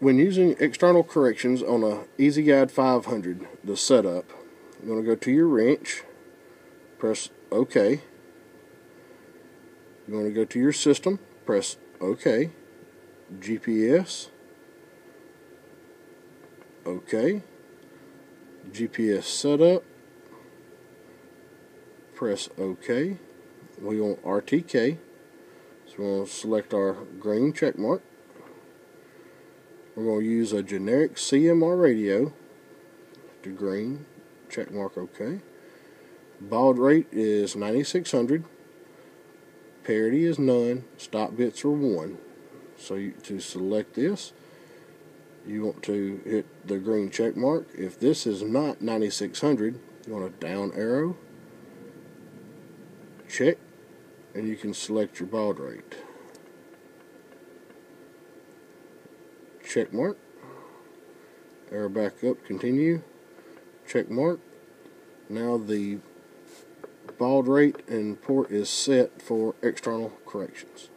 when using external corrections on a EZ Guide 500, the setup, you're going to go to your wrench, press OK. You're going to go to your system, press OK. GPS, OK. GPS setup, press OK. We want RTK, so we're going to select our green check mark. We're going to use a generic CMR radio to green, check mark OK. Baud rate is 9600. Parity is none. Stop bits are 1. So you, to select this, you want to hit the green check mark. If this is not 9600, you want a down arrow, check, and you can select your baud rate. Check mark. Arrow back up continue. Check mark. Now the baud rate and port is set for external corrections